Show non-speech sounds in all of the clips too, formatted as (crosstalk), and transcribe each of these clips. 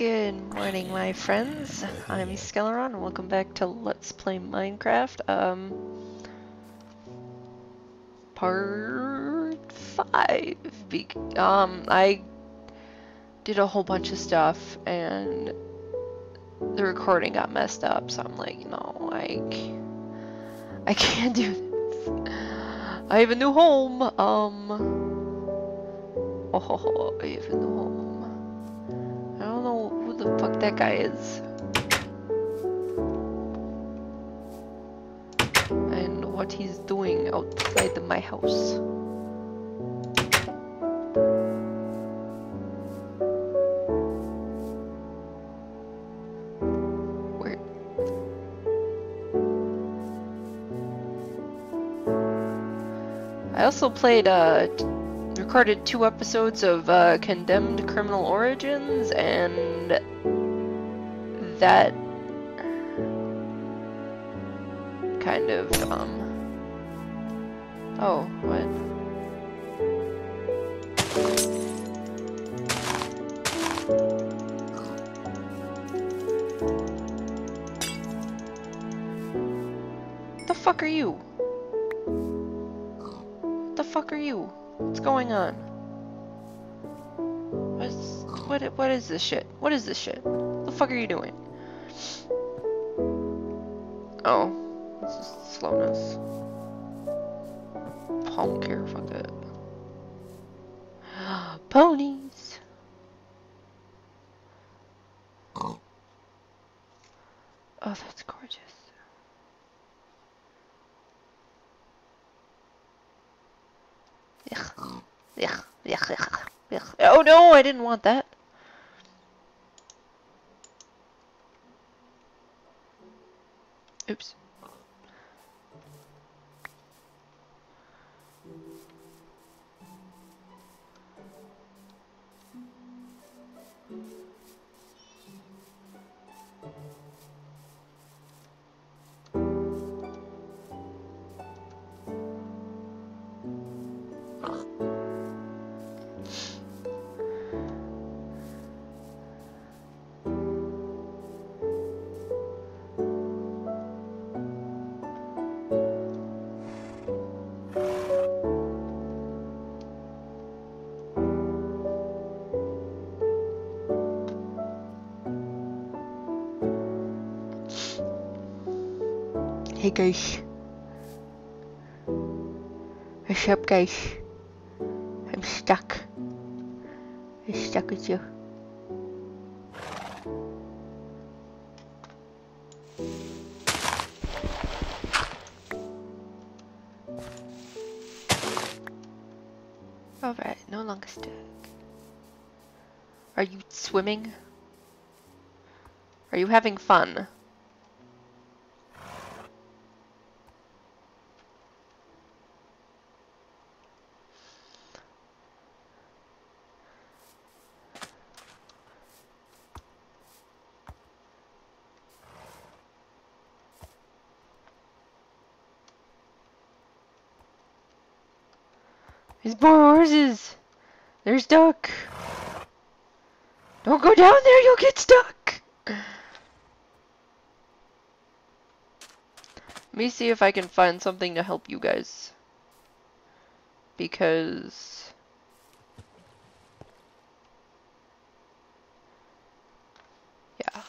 Good morning, my friends. I'm Skeleron, and welcome back to Let's Play Minecraft. Um, part five. Um, I did a whole bunch of stuff, and the recording got messed up. So I'm like, no, I, I (laughs) can't do this. I have a new home. Um, oh, (laughs) I have a new home. The fuck that guy is. And what he's doing outside my house. Where? I also played, uh, recorded two episodes of uh, Condemned Criminal Origins, and that kind of, um. Oh, what? The fuck are you? What's going on? What's what? What is this shit? What is this shit? What the fuck are you doing? Oh, this is slowness. I don't care. Fuck that. (gasps) Ponies. Oh, that's gorgeous. Yuck. Yuck. Yuck. Yuck. Oh no, I didn't want that. Oops. Hey guys. What's up guys? I'm stuck. I'm stuck with you. Alright, no longer stuck. Are you swimming? Are you having fun? Horses. There's duck. Don't go down there, you'll get stuck. Let me see if I can find something to help you guys. Because... Yeah.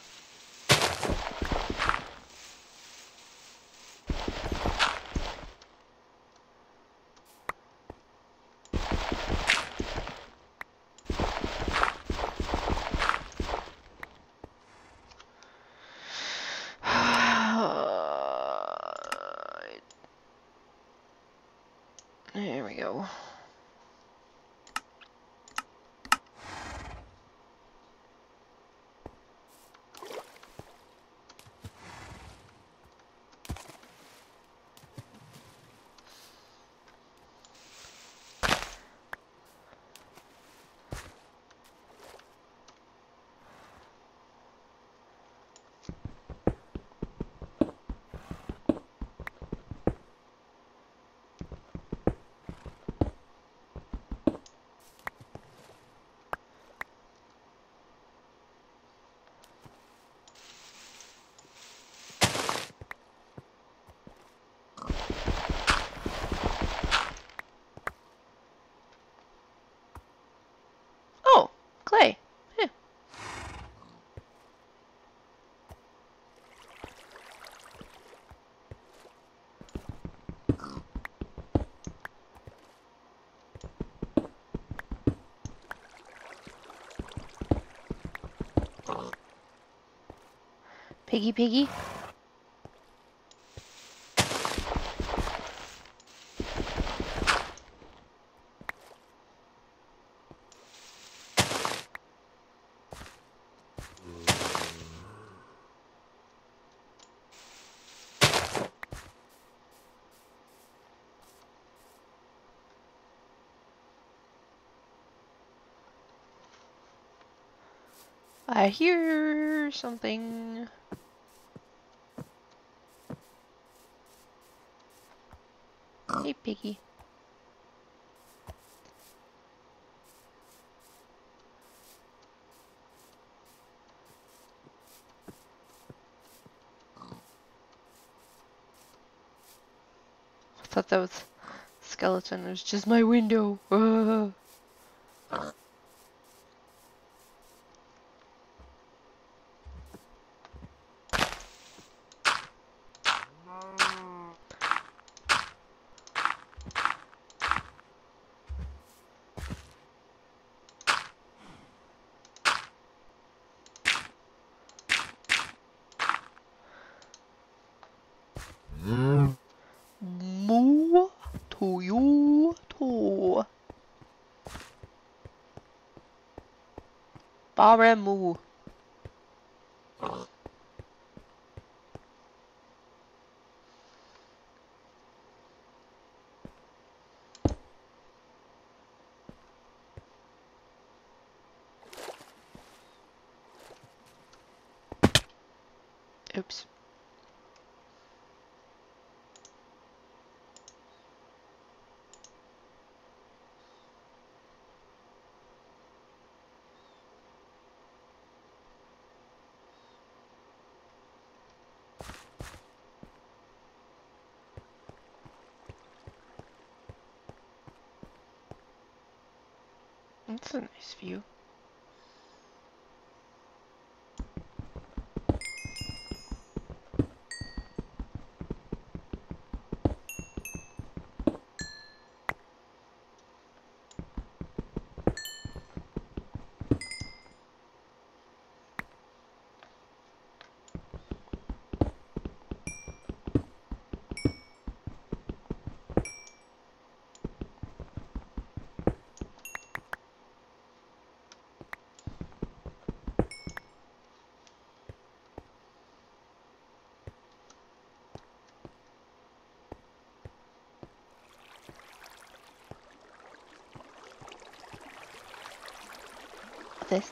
There we go. Piggy piggy. I hear something. Hey, piggy. I thought that was skeleton. It was just my window. (laughs) (laughs) to you too. Baremu. That's a nice view. This.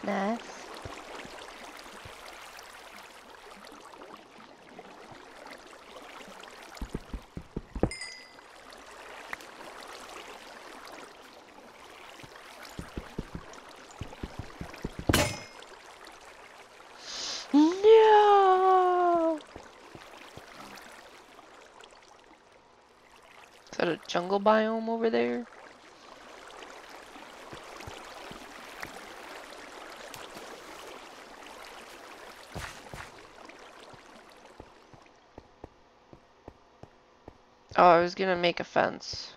No! Is that a jungle biome over there? Oh, I was gonna make a fence.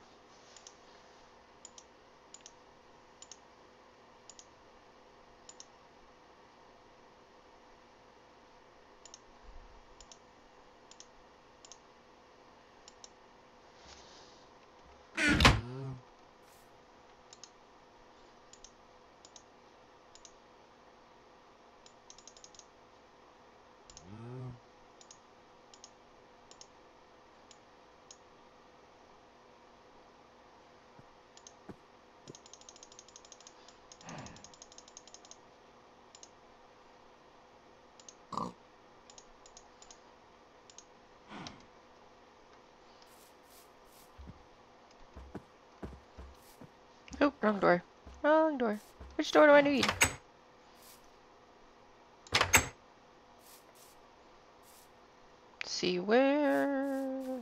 Oh, wrong door. Wrong door. Which door do I need? see where...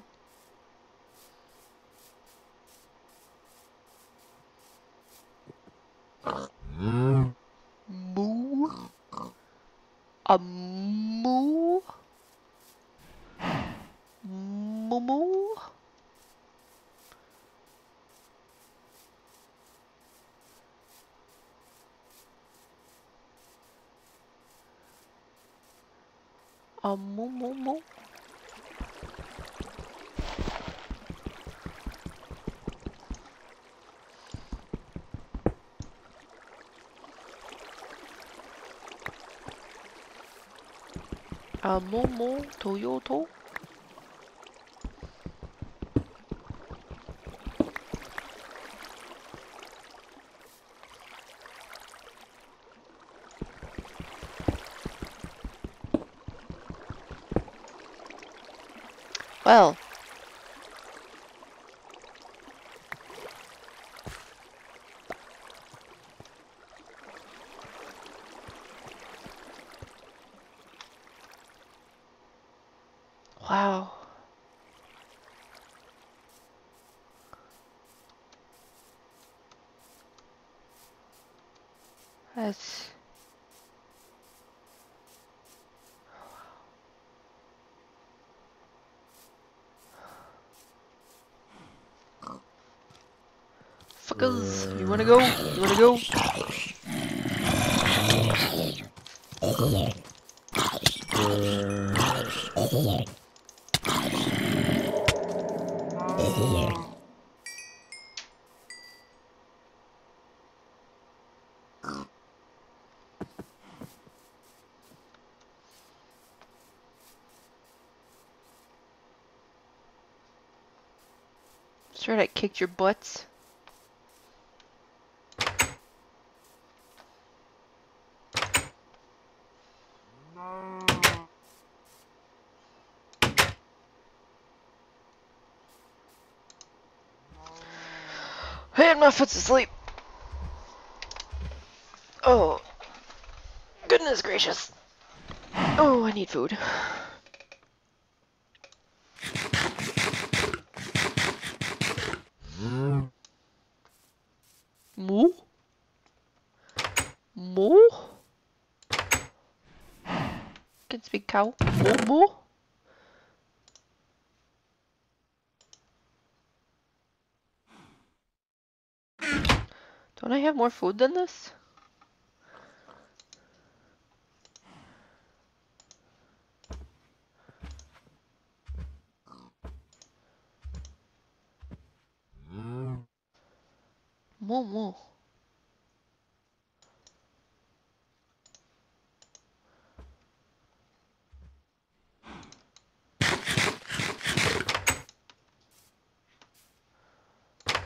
あももも。あもも。トヨト？Well. Wow. That's Fuckers, you wanna go? You wanna go? Sure, I kicked your butts. And my foot's asleep. Oh. Goodness gracious. Oh, I need food. Moo? Moo? Can speak cow. Moo moo? Don't I have more food than this? Moo moo.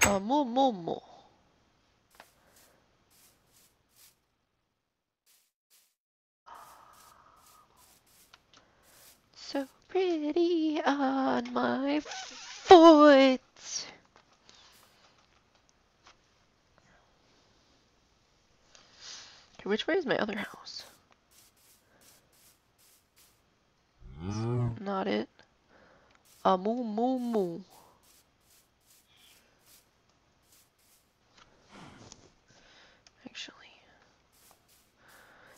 Uh, moo moo moo. So pretty on my foot. Okay, which way is my other house? Not it. A moo moo moo. Actually.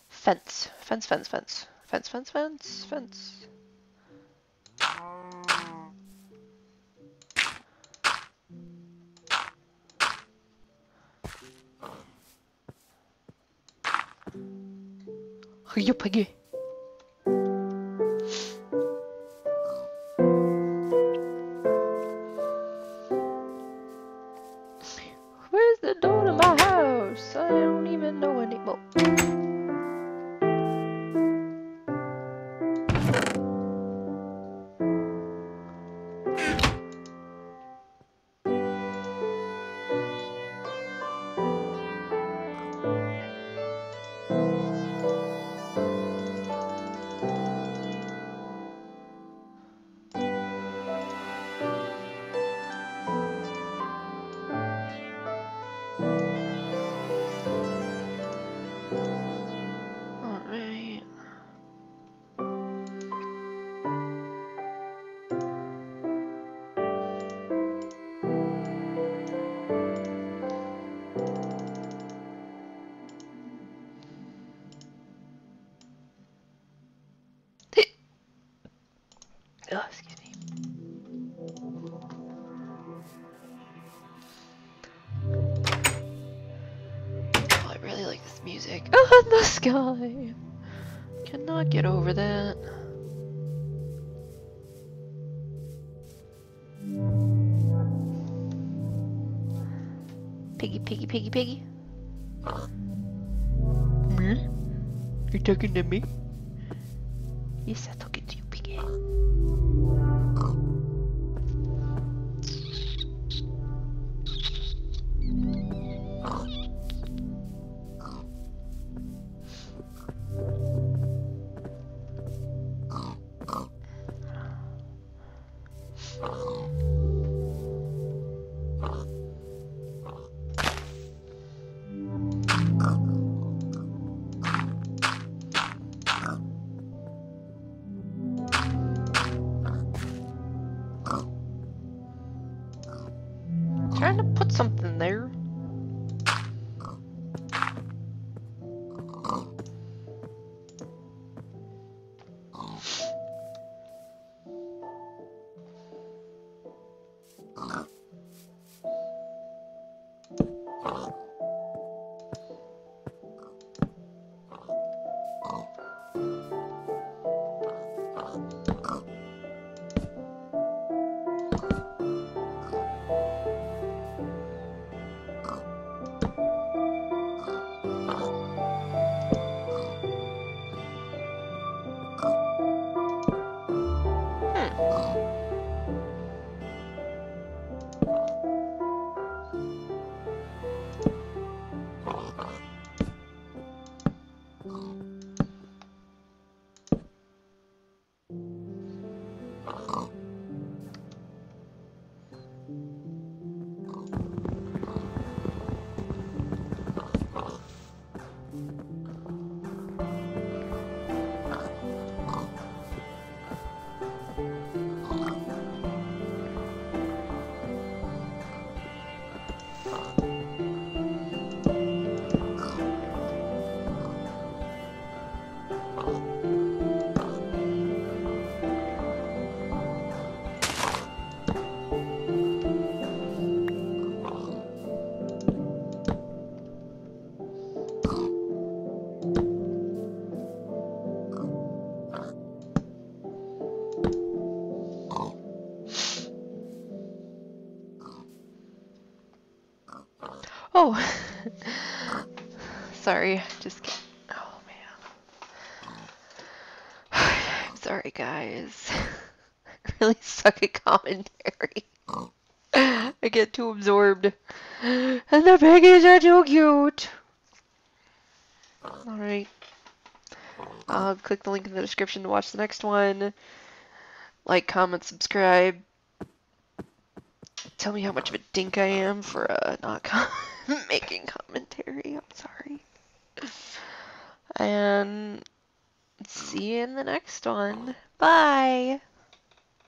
Fence. Fence, fence, fence. Fence, fence, fence, fence. eu paguei. Sky. Cannot get over that. Piggy, piggy, piggy, piggy. Me? You talking to me? Yes, I'm talking to you, Trying to put something there. Oh, (laughs) sorry. Just kidding. Oh man. (sighs) I'm sorry, guys. I (laughs) really suck at commentary. (laughs) I get too absorbed. And the piggies are too cute. Alright. Uh, click the link in the description to watch the next one. Like, comment, subscribe. Tell me how much of a dink I am for uh, not com (laughs) making commentary. I'm sorry. And see you in the next one. Bye.